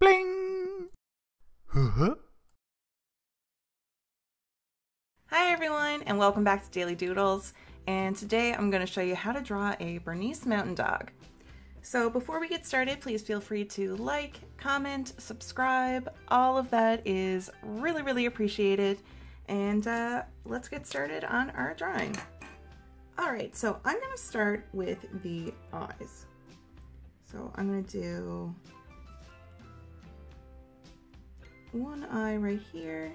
Bling! Huh? Hi everyone and welcome back to Daily Doodles and today I'm going to show you how to draw a Bernese Mountain Dog. So before we get started please feel free to like, comment, subscribe, all of that is really really appreciated and uh, let's get started on our drawing. Alright so I'm going to start with the eyes. So I'm going to do one eye right here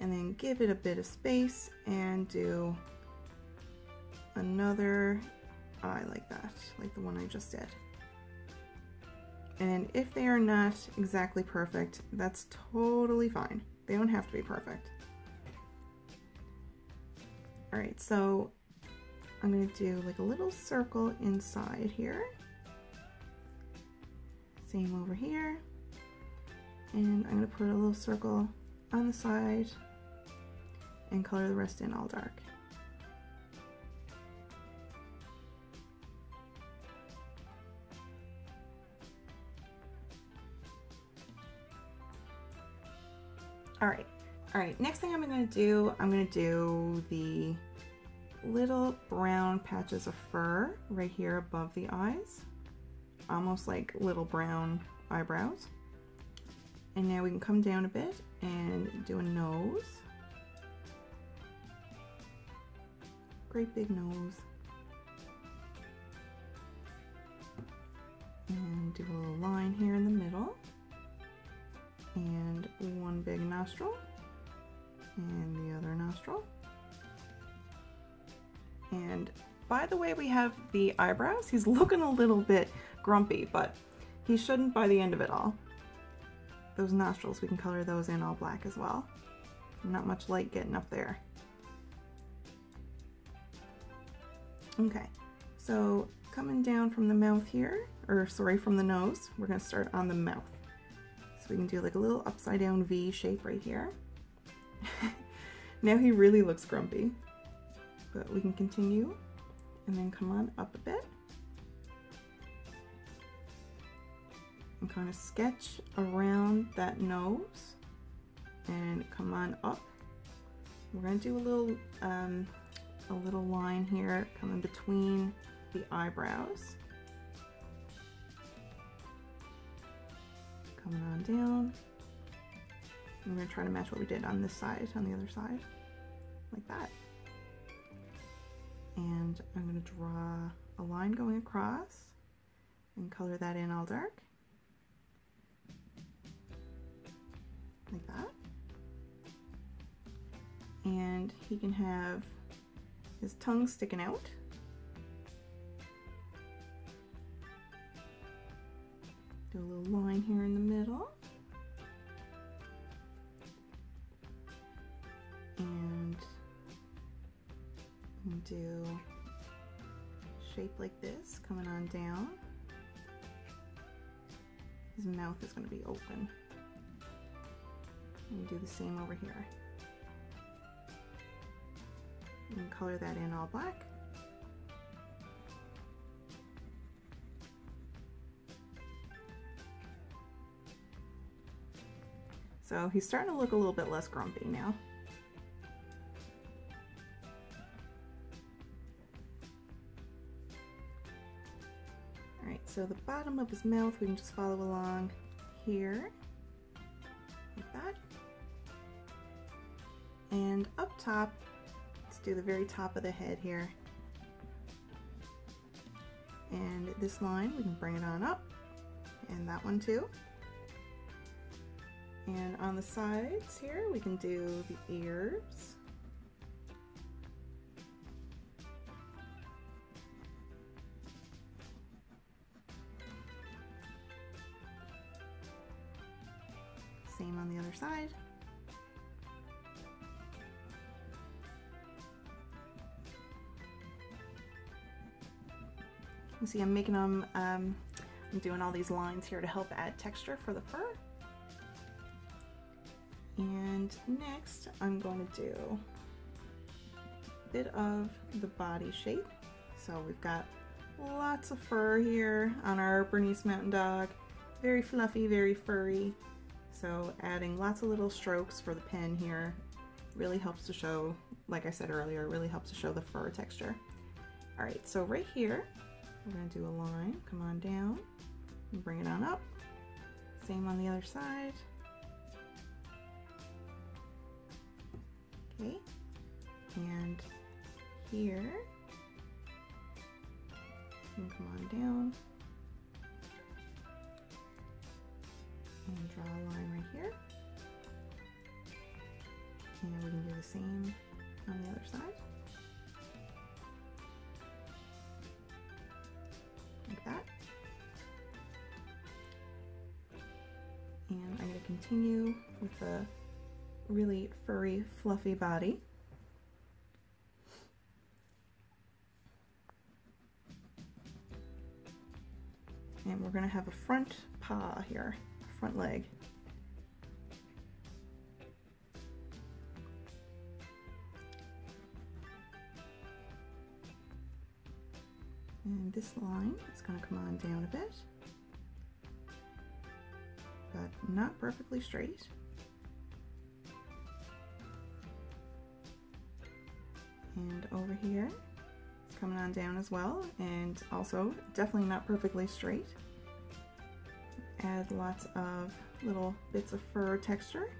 and then give it a bit of space and do another eye like that, like the one I just did. And if they are not exactly perfect, that's totally fine. They don't have to be perfect. All right, so I'm gonna do like a little circle inside here. Same over here. And I'm gonna put a little circle on the side and color the rest in all dark. All right, all right, next thing I'm gonna do, I'm gonna do the little brown patches of fur right here above the eyes, almost like little brown eyebrows. And now we can come down a bit and do a nose. Great big nose. And do a little line here in the middle. And one big nostril. And the other nostril. And by the way we have the eyebrows, he's looking a little bit grumpy, but he shouldn't by the end of it all. Those nostrils, we can color those in all black as well. Not much light getting up there. Okay, so coming down from the mouth here, or sorry, from the nose, we're gonna start on the mouth. So we can do like a little upside down V shape right here. now he really looks grumpy, but we can continue and then come on up a bit. And kind of sketch around that nose and come on up. We're gonna do a little um, a little line here coming between the eyebrows. Coming on down. I'm to try to match what we did on this side, on the other side, like that. And I'm to draw a line going across and color that in all dark. Like that. And he can have his tongue sticking out. Do a little line here in the middle. And do shape like this coming on down. His mouth is going to be open. And do the same over here. And color that in all black. So he's starting to look a little bit less grumpy now. Alright, so the bottom of his mouth, we can just follow along here, And up top, let's do the very top of the head here. And this line, we can bring it on up, and that one too. And on the sides here, we can do the ears. Same on the other side. See I'm making them, um, I'm doing all these lines here to help add texture for the fur. And next I'm going to do a bit of the body shape. So we've got lots of fur here on our Bernese Mountain Dog very fluffy, very furry. So adding lots of little strokes for the pen here really helps to show, like I said earlier, really helps to show the fur texture. All right, so right here, we're gonna do a line, come on down, and bring it on up. Same on the other side. Okay, and here, and come on down, and draw a line right here. And we can do the same on the other side. Continue with the really furry, fluffy body. And we're going to have a front paw here, front leg. And this line is going to come on down a bit, but not perfectly straight. And over here, it's coming on down as well, and also definitely not perfectly straight. Add lots of little bits of fur texture.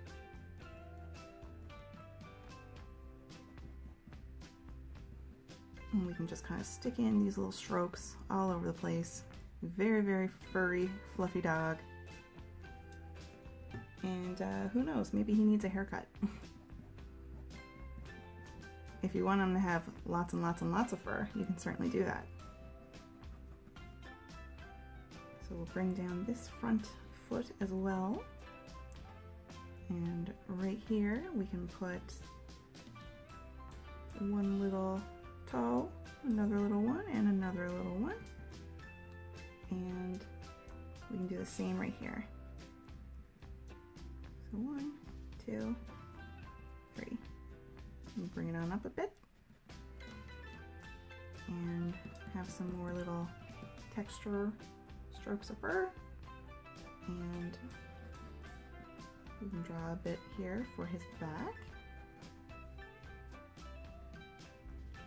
And we can just kind of stick in these little strokes all over the place. Very, very furry, fluffy dog. And uh, who knows, maybe he needs a haircut. if you want him to have lots and lots and lots of fur, you can certainly do that. So we'll bring down this front foot as well. And right here we can put one little toe, another little one, and another little one. And we can do the same right here. So one, two, three. And bring it on up a bit. And have some more little texture strokes of fur. And we can draw a bit here for his back.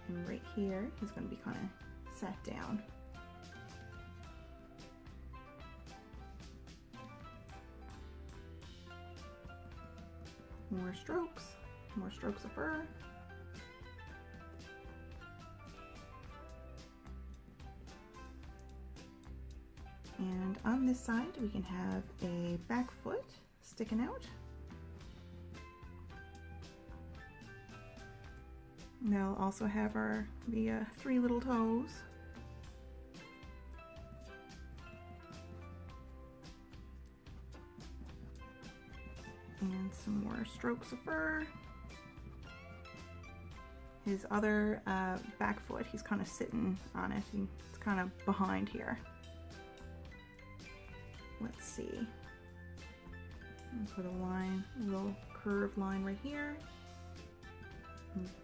And right here, he's going to be kind of sat down. More strokes, more strokes of fur. And on this side, we can have a back foot sticking out. Now also have our the uh, three little toes. And some more strokes of fur. His other uh, back foot, he's kind of sitting on it. It's kind of behind here. Let's see. Put a line, a little curved line right here.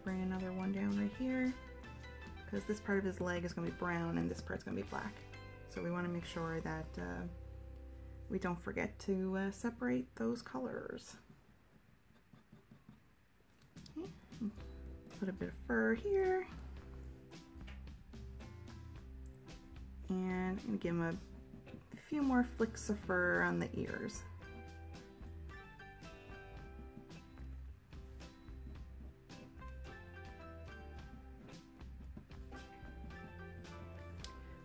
Bring another one down right here because this part of his leg is going to be brown and this part's going to be black. So we want to make sure that uh, we don't forget to uh, separate those colors. Okay. Put a bit of fur here. And I'm going to give him a few more flicks of fur on the ears.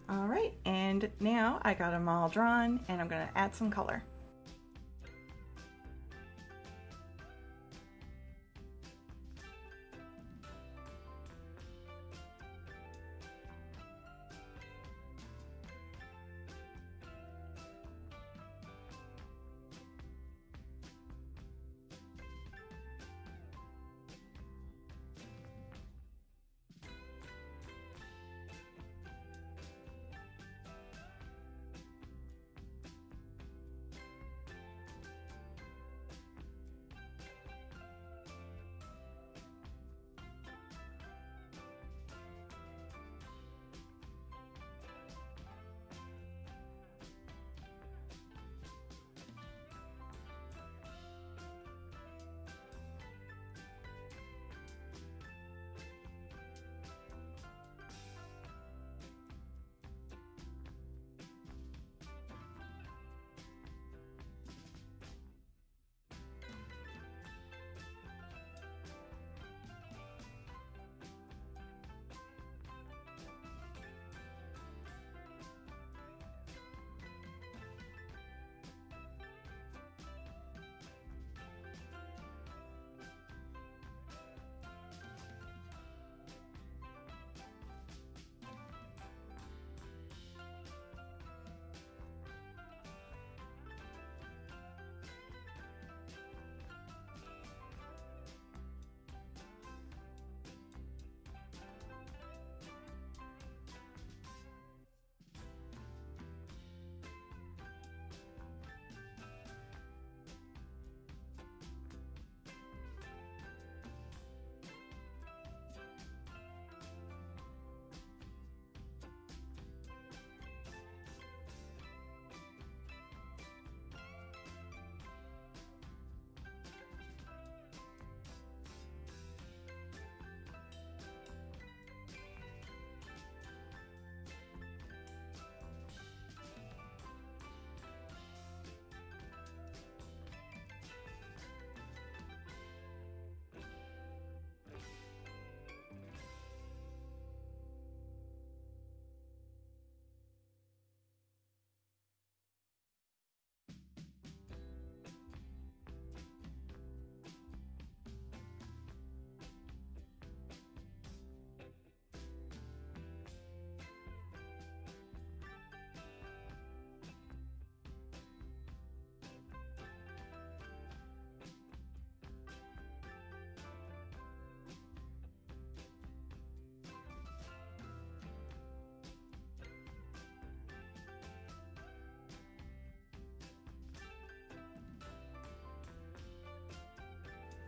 All right, and now I got them all drawn and I'm gonna add some color.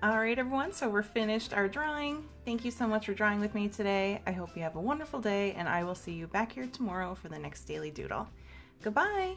All right, everyone, so we're finished our drawing. Thank you so much for drawing with me today. I hope you have a wonderful day, and I will see you back here tomorrow for the next Daily Doodle. Goodbye!